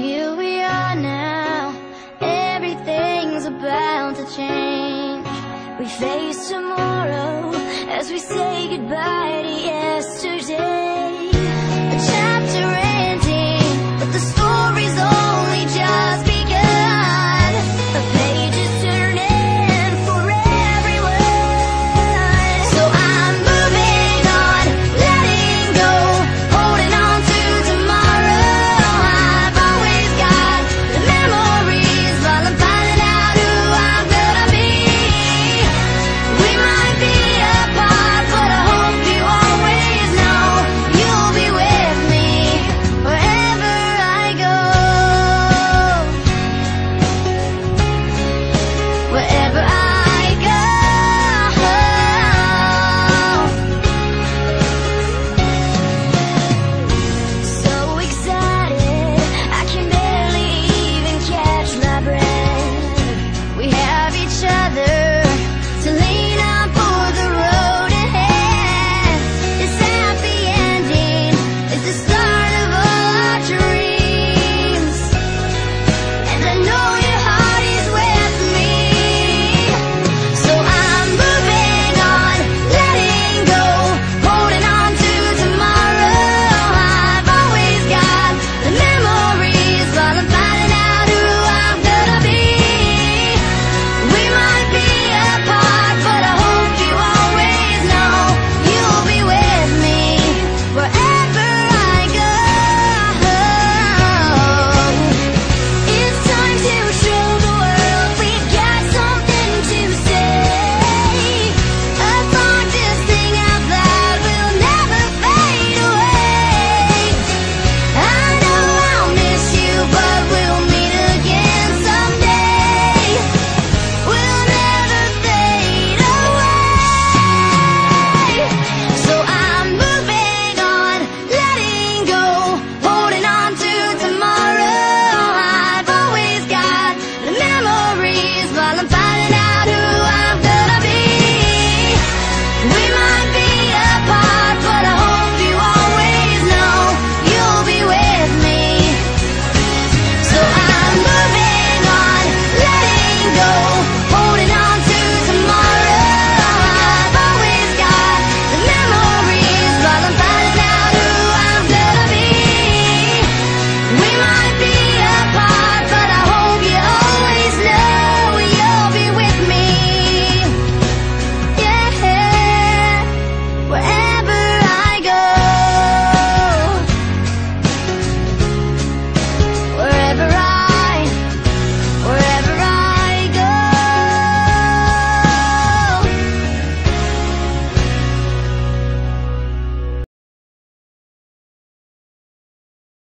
Here we are now, everything's about to change. We face tomorrow as we say goodbye to yesterday.